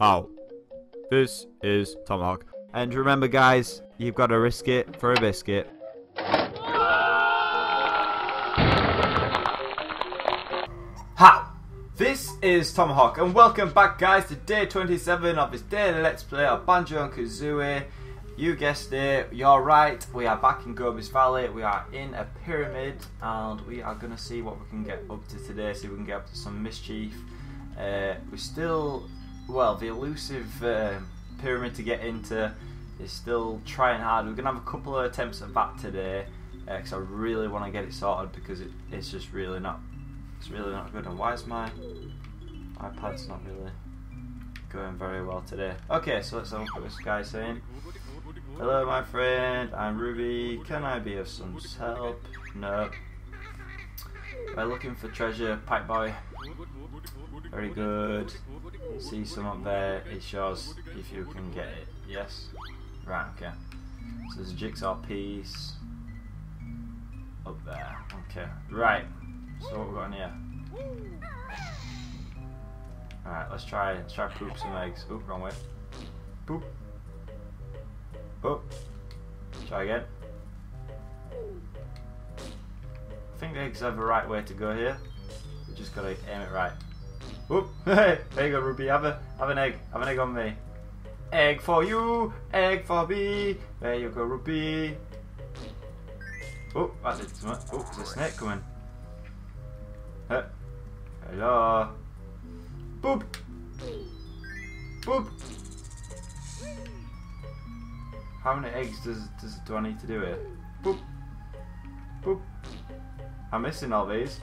How? This is Tomohawk. And remember, guys, you've got to risk it for a biscuit. Ha! This is Tomohawk, and welcome back, guys, to day 27 of this daily Let's Play of Banjo and Kazooie. You guessed it, you're right. We are back in Gobi's Valley. We are in a pyramid, and we are going to see what we can get up to today. See if we can get up to some mischief. Uh, we're still, well, the elusive uh, pyramid to get into is still trying hard. We're going to have a couple of attempts at that today, because I really want to get it sorted because it, it's just really not, it's really not good. And why is my iPad's not really going very well today? Okay, so let's have a look at this guy saying. Hello, my friend. I'm Rubee. Can I be of some help? No. We're looking for treasure, pipe boy. Very good. See some up there. It shows if you can get it. Yes. Right. Okay. So there's a jigsaw piece up there. Okay. Right. So what we got in here? All right. Let's try. Let's try poop some eggs. Oop, wrong way. Poop. Oh, try again. I think the eggs have the right way to go here. We just gotta aim it right. Whoop! there you go, Rubee. Have a have an egg. Have an egg on me. Egg for you. Egg for me. There you go, Rubee. Oh, that's it. Oh, there's a snake coming. Huh. Hello. Boop. Boop. How many eggs does, does do I need to do here? Boop. Boop. I'm missing all these.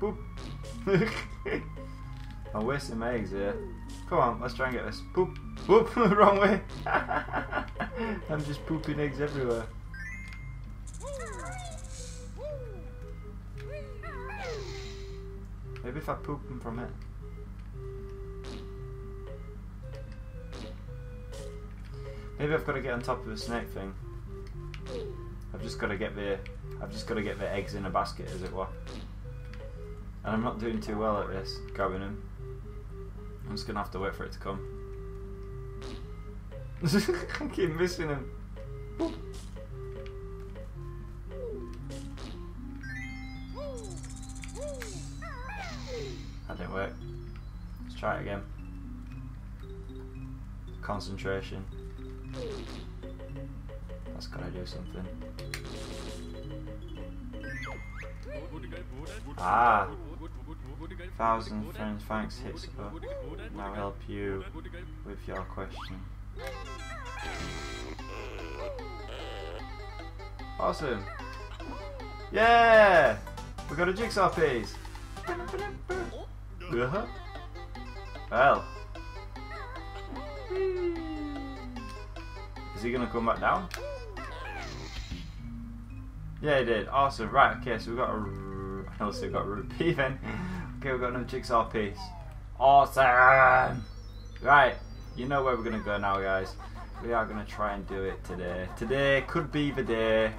Boop. I'm wasting my eggs here. Come on, let's try and get this. Boop. Boop. Wrong way. I'm just pooping eggs everywhere. Maybe if I poop them from it. Maybe I've got to get on top of the snake thing. I've just got to get the I've just got to get the eggs in a basket as it were. And I'm not doing too well at this, grabbing them. I'm just gonna have to wait for it to come. I keep missing him. That didn't work. Let's try it again. Concentration. That's gotta do something. Ah! Thousand friends, thanks hits up. Now help you with your question. Awesome! Yeah! We got a jigsaw piece! Uh-huh. Well. Is he gonna come back down? Yeah, he did. Awesome. Right. Okay. So we got a. I also got rupee then. Okay, we've got another jigsaw piece. Awesome. Right. You know where we're gonna go now, guys. We are gonna try and do it today. Today could be the day.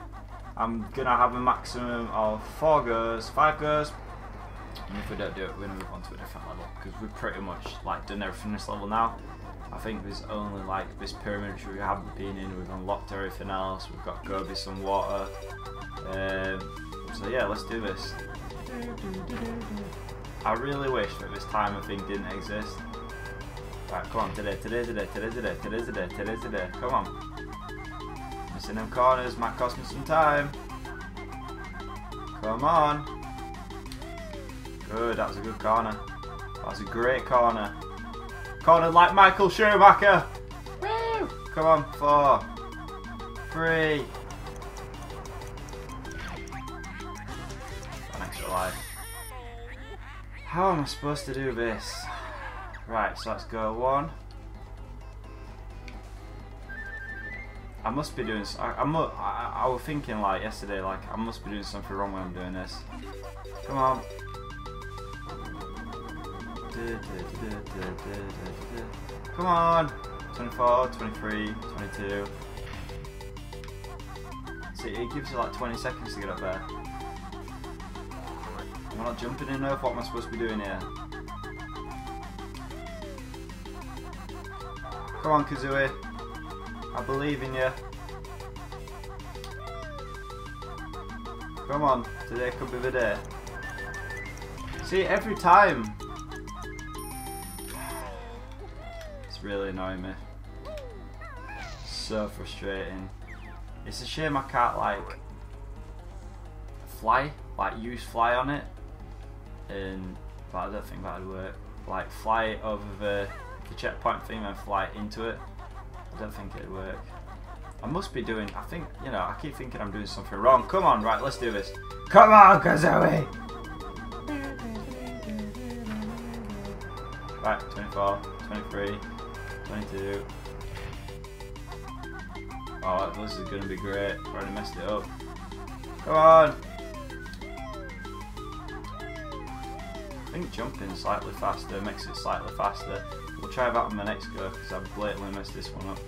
I'm gonna have a maximum of four goes, five goes. And if we don't do it, we're gonna move on to a different level because we've pretty much like done everything this level now. I think there's only like this pyramid which we haven't been in. We've unlocked everything else. We've got Gobi some water. Um, so yeah, let's do this. I really wish that this timer thing didn't exist. Right, come on, today, today, today, today, today, today, today, today, today. Come on. Missing them corners might cost me some time. Come on. Good, that was a good corner. That was a great corner. Corner like Michael Schumacher. Woo! Come on, four, three. An extra life. How am I supposed to do this? Right, so let's go one. I must be doing. I, I'm. I, I was thinking like yesterday, like I must be doing something wrong when I'm doing this. Come on. Come on! 24, 23, 22. See, it gives you like 20 seconds to get up there. Am I not jumping enough? What am I supposed to be doing here? Come on, Kazooie. I believe in you. Come on, today could be the day. See, every time. It's really annoying me. So frustrating. It's a shame I can't, like, fly, like, use fly on it. And, but I don't think that would work. Like, fly over the, the checkpoint thing and fly into it. I don't think it'd work. I must be doing, I think, you know, I keep thinking I'm doing something wrong. Come on, right, let's do this. Come on, Kazooie! Right, 24, 23, 22. Oh, this is going to be great. Already messed it up. Come on! I think jumping slightly faster makes it slightly faster. We'll try that on the next go because I've blatantly messed this one up.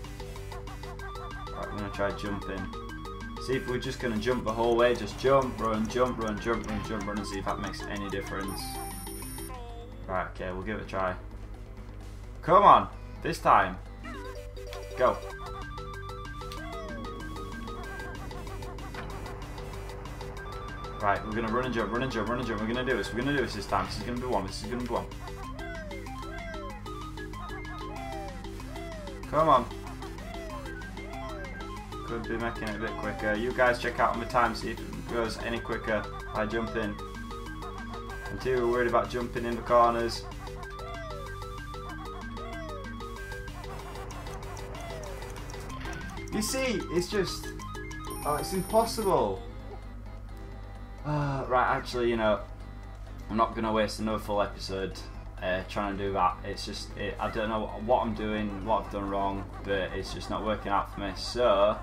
I'm going to try jumping. See if we're just going to jump the whole way. Just jump, run, jump, run, jump, run, jump, run and see if that makes any difference. Right, okay, we'll give it a try. Come on! This time. Go. Right, we're gonna run and jump, run and jump, run and jump. We're gonna do this. We're gonna do this this time. This is gonna be one. This is gonna be one. Come on. Could be making it a bit quicker. You guys check out on the time, see if it goes any quicker by jumping. I'm too worried about jumping in the corners. You see, it's just... Oh, it's impossible. Uh, right, actually, you know, I'm not going to waste another full episode uh, trying to do that. It's just, it, I don't know what I'm doing, what I've done wrong, but it's just not working out for me. So,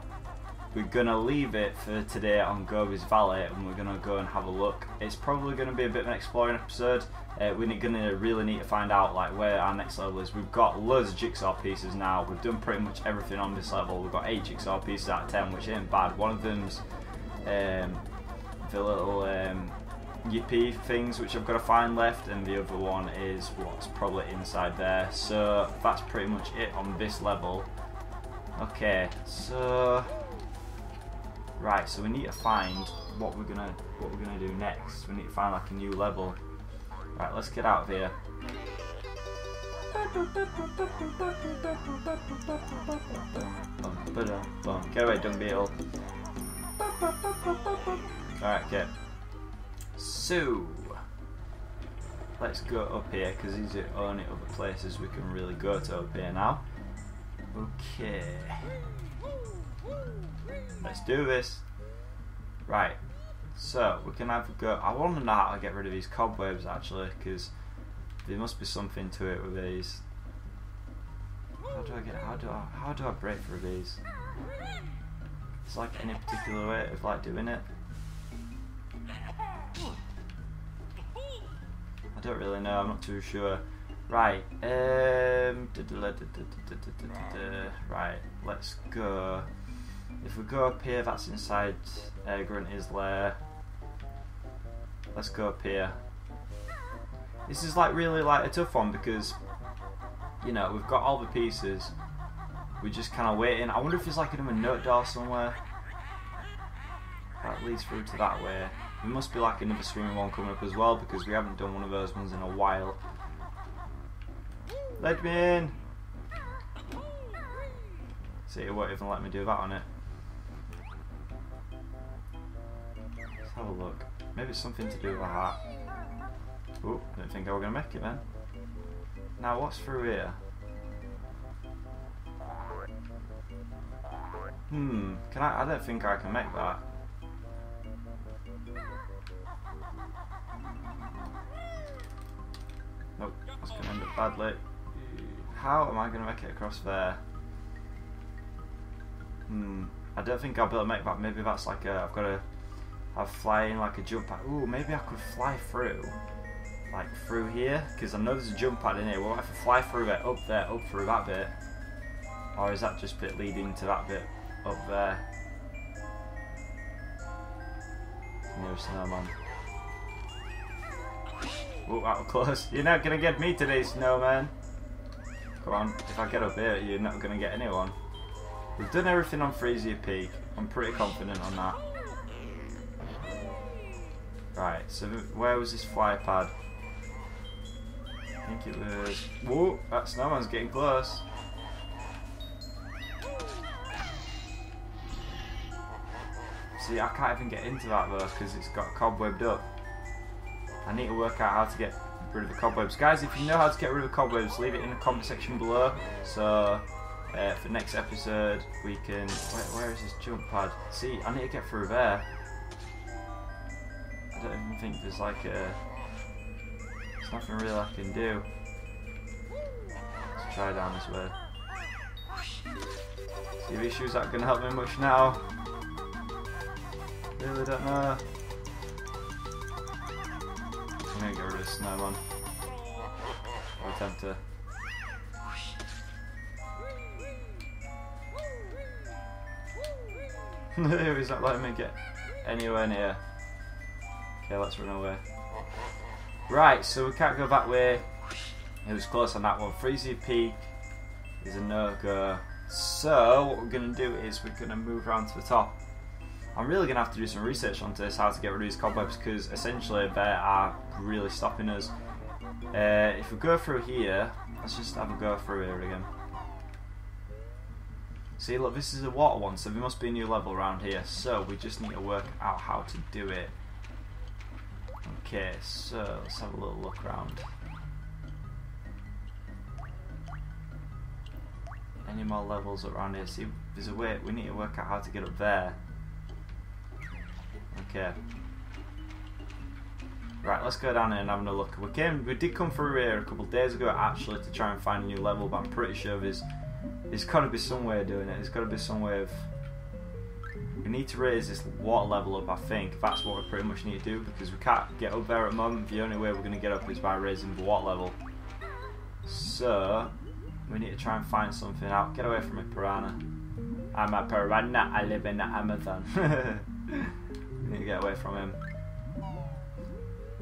we're going to leave it for today on Gobi's Valley and we're going to go and have a look. It's probably going to be a bit of an exploring episode. Uh, we're going to really need to find out like where our next level is. We've got loads of jigsaw pieces now. We've done pretty much everything on this level. We've got 8 jigsaw pieces out of 10, which ain't bad. One of them's um, the little um, yippee things which I've got to find left and the other one is what's probably inside there. So that's pretty much it on this level. Okay so right so we need to find what we're gonna what we're gonna do next. We need to find like a new level. Right let's get out of here. Get away, dung beetle. Alright, okay. So, let's go up here because these are the only other places we can really go to up here now. Okay. Let's do this. Right. So, we can have a go. I want to know how to get rid of these cobwebs actually because there must be something to it with these. How do I get, how do I, how do I break through these? It's like any particular way of like doing it. I don't really know, I'm not too sure. Right, um, right, let's go. If we go up here, that's inside uh, Grunty's lair. Let's go up here. This is like really like a tough one because, you know, we've got all the pieces. We're just kind of waiting. I wonder if there's like another note door somewhere. That leads through to that way. There must be like another swimming one coming up as well because we haven't done one of those ones in a while. Let me in! See, it won't even let me do that on it. Let's have a look. Maybe it's something to do with that. Oh, didn't think I was going to make it then. Now, what's through here? Hmm, can I? I don't think I can make that. Badly. How am I going to make it across there? Hmm, I don't think I'll be able to make that. Maybe that's like a, I've got to have flying like a jump pad. Ooh, maybe I could fly through. Like through here, because I know there's a jump pad in here. Well, I fly through it, up there, up through that bit. Or is that just bit leading to that bit up there? No snowman. Oh, that was close. You're not gonna get me today, snowman. Come on, if I get up here, you're not to get anyone. We've done everything on Freezeezy Peak. I'm pretty confident on that. Right, so where was this fly pad? I think it was... Whoa, that snowman's getting close. See, I can't even get into that though because it's got cobwebbed up. I need to work out how to get rid of the cobwebs. Guys, if you know how to get rid of the cobwebs, leave it in the comment section below. So, uh, for next episode, we can... Where, is this jump pad? See, I need to get through there. I don't even think there's like a... There's nothing really I can do. Let's try down this way. See if aren't going to help me much now. Really don't know. I'm gonna get rid of this snowman. Or attempt to. He's not letting me get anywhere near. Okay, let's run away. Right, so we can't go that way. It was close on that one. Freezy Peak is a no-go. So, what we're going to do is we're going to move around to the top. I'm really going to have to do some research onto this, how to get rid of these cobwebs, because essentially they are really stopping us. Uh, if we go through here, let's just have a go through here again. See, look, this is a water one, so there must be a new level around here. So we just need to work out how to do it. Okay, so let's have a little look around. Any more levels around here? See, there's a way, we need to work out how to get up there. Okay. Right, let's go down here and have a look. We came, we did come through here a couple of days ago actually to try and find a new level, but I'm pretty sure there's there's got to be some way of doing it. There's got to be some way of. We need to raise this water level up. I think that's what we pretty much need to do because we can't get up there at the moment. The only way we're going to get up is by raising the water level. So we need to try and find something out. Get away from me, piranha. I'm a piranha. I live in the Amazon. need to get away from him.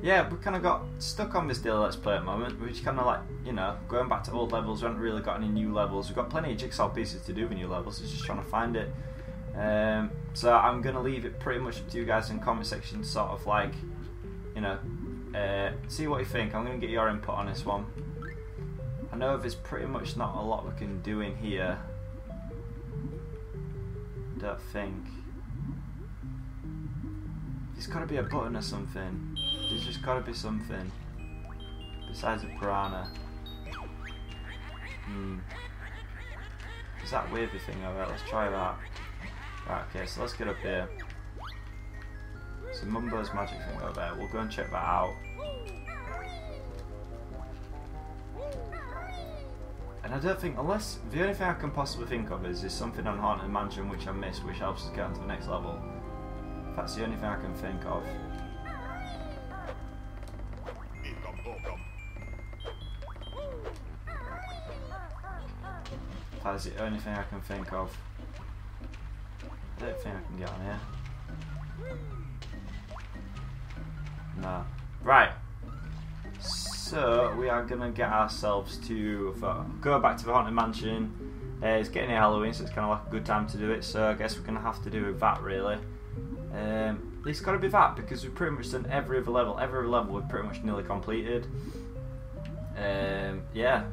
Yeah, we kind of got stuck on this deal let's play at the moment. We're just kind of like, you know, going back to old levels. We haven't really got any new levels. We've got plenty of jigsaw pieces to do with new levels. It's just trying to find it. Um, so I'm going to leave it pretty much up to you guys in the comment section, to sort of like, you know, uh, see what you think. I'm going to get your input on this one. I know there's pretty much not a lot we can do in here. Don't think. There's got to be a button or something. There's just got to be something. Besides a piranha. Hmm. Is that wavy thing over there? Let's try that. Right, okay, so let's get up here. So Mumbo's magic thing over there. We'll go and check that out. And I don't think, unless, the only thing I can possibly think of is, is something on Haunted Mansion which I missed, which helps us get on to the next level. That's the only thing I can think of. That's the only thing I can think of. I don't think I can get on here. No. Right. So, we are going to get ourselves to go back to the Haunted Mansion. Uh, it's getting Halloween, so it's kind of like a good time to do it. So, I guess we're going to have to do with that, really. Um, it's got to be that because we've pretty much done every other level. Every other level we've pretty much nearly completed. Um, yeah,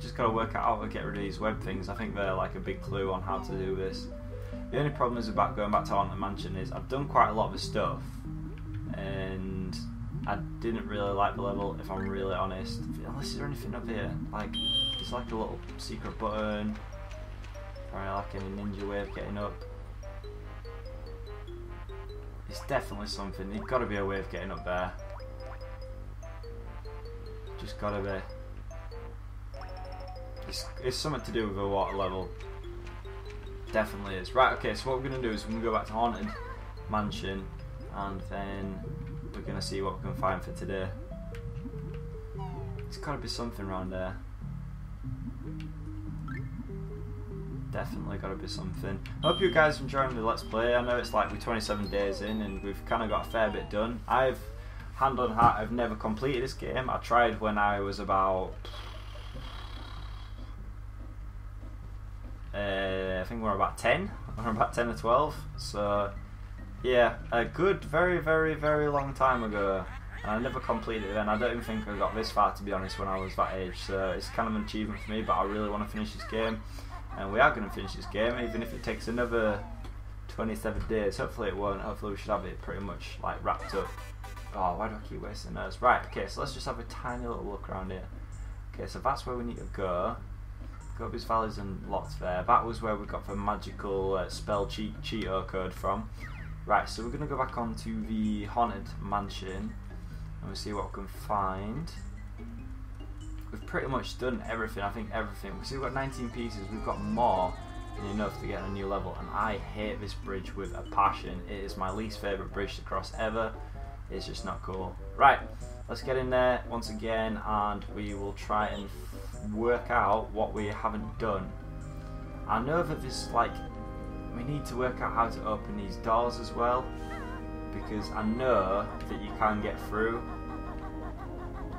just got to work out how to get rid of these web things. I think they're like a big clue on how to do this. The only problem is about going back to Haunted Mansion is I've done quite a lot of the stuff, and I didn't really like the level. If I'm really honest, unless there's anything up here, like it's like a little secret button, or like any ninja way of getting up. It's definitely something. There's got to be a way of getting up there. Just got to be. It's, it's something to do with the water level. Definitely is. Right, okay, so what we're going to do is we're going to go back to Haunted Mansion and then we're going to see what we can find for today. It's got to be something around there. definitely got to be something. Hope you guys enjoying the Let's Play. I know it's like we're 27 days in and we've kind of got a fair bit done. I've, hand on heart, I've never completed this game. I tried when I was about... Uh, I think we're about 10. We're about 10 or 12. So, yeah, a good, very, very, very long time ago. And I never completed it then. I don't even think I got this far, to be honest, when I was that age. So it's kind of an achievement for me, but I really want to finish this game. And we are going to finish this game, even if it takes another 27 days. Hopefully it won't. Hopefully we should have it pretty much like wrapped up. Oh, why do I keep wasting those? Right, okay, so let's just have a tiny little look around here. Okay, so that's where we need to go. Gobi's Valley's unlocked there. That was where we got the magical uh, spell cheat Cheeto code from. Right, so we're going to go back onto the Haunted Mansion and we'll see what we can find. We've pretty much done everything, I think everything. We've got 19 pieces, we've got more than enough to get a new level and I hate this bridge with a passion. It is my least favourite bridge to cross ever. It's just not cool. Right, let's get in there once again and we will try and work out what we haven't done. I know that this like we need to work out how to open these doors as well because I know that you can get through.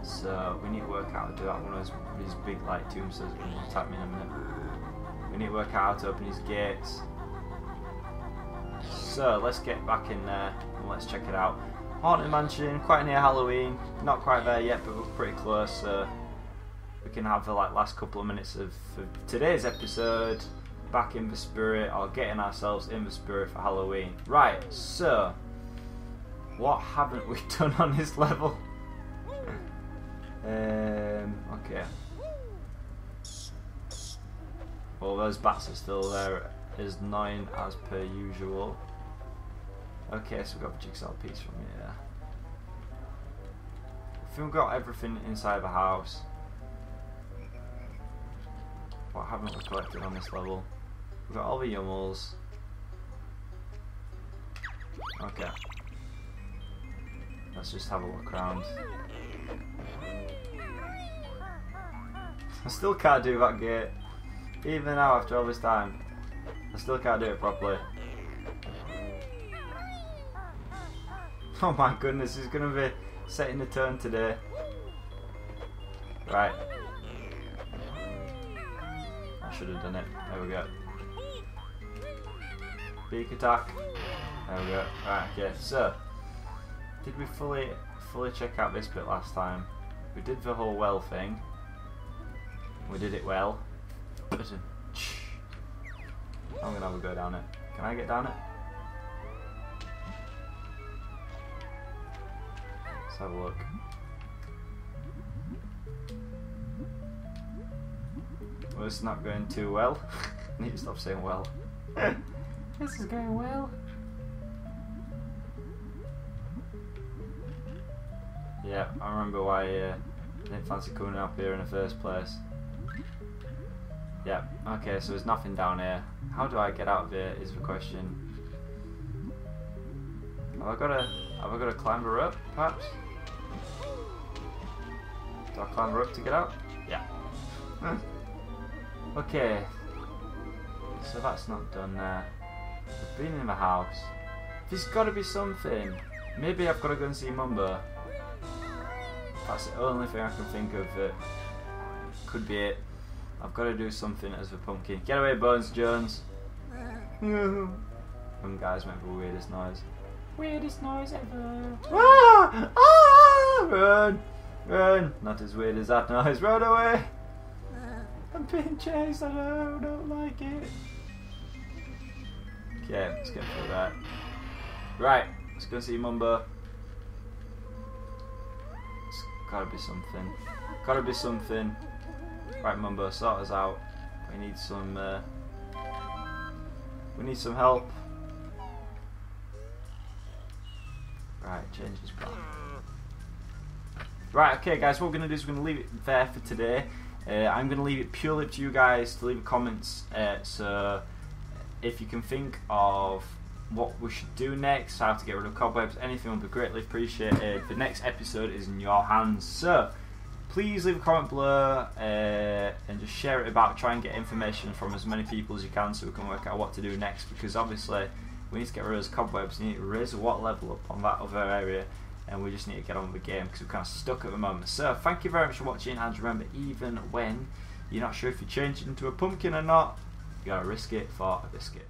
So uh, we need to work out how to do that. One of these big like tombstones going to attack me in a minute. We need to work out how to open these gates. So let's get back in there and let's check it out. Haunted Mansion, quite near Halloween. Not quite there yet, but we're pretty close. So we can have the like last couple of minutes of, of today's episode back in the spirit or getting ourselves in the spirit for Halloween. Right, so what haven't we done on this level? Um, okay. Well, those bats are still there. Is nine as per usual. Okay, so we've got the jigsaw piece from here. I think we've got everything inside the house. What haven't we collected on this level? We've got all the yummels. Okay. Let's just have a look around. I still can't do that gate. Even now, after all this time. I still can't do it properly. Oh my goodness, he's going to be setting the tone today. Right. I should have done it. There we go. Beak attack. There we go. Right, okay, so did we fully fully check out this bit last time? We did the whole well thing. We did it well. I'm gonna have a go down it. Can I get down it? Let's have a look. Well, it's not going too well. I need to stop saying well. this is going well. Yeah, I remember why uh, I didn't fancy coming up here in the first place. Yeah, okay, so there's nothing down here. How do I get out of here is the question. Have I gotta have I gotta climb a rope, perhaps? Do I climb a rope to get out? Yeah. okay. So that's not done there. I've been in the house. There's gotta be something. Maybe I've gotta go and see Mumbo. That's the only thing I can think of that could be it. I've got to do something as a pumpkin. Get away, Bones Jones. Some guys make the weirdest noise. Weirdest noise ever. Ah! Ah! Run! Run! Not as weird as that noise. Run away! I'm being chased. I don't, don't like it. Okay, let's get through that. Right, let's go see Mumbo. It's gotta be something. Gotta be something. Right, Mumbo, sort us out. We need some. Uh, we need some help. Right, change his plan. Right, okay, guys. What we're gonna do is we're gonna leave it there for today. Uh, I'm gonna leave it purely up to you guys to leave comments. Uh, so, if you can think of what we should do next, how to get rid of cobwebs, anything would be greatly appreciated. The next episode is in your hands. So please leave a comment below uh, and just share it about. Try and get information from as many people as you can so we can work out what to do next because obviously we need to get rid of those cobwebs. We need to raise what level up on that other area and we just need to get on with the game because we're kind of stuck at the moment. So thank you very much for watching and remember even when you're not sure if you change it into a pumpkin or not, you gotta risk it for a biscuit.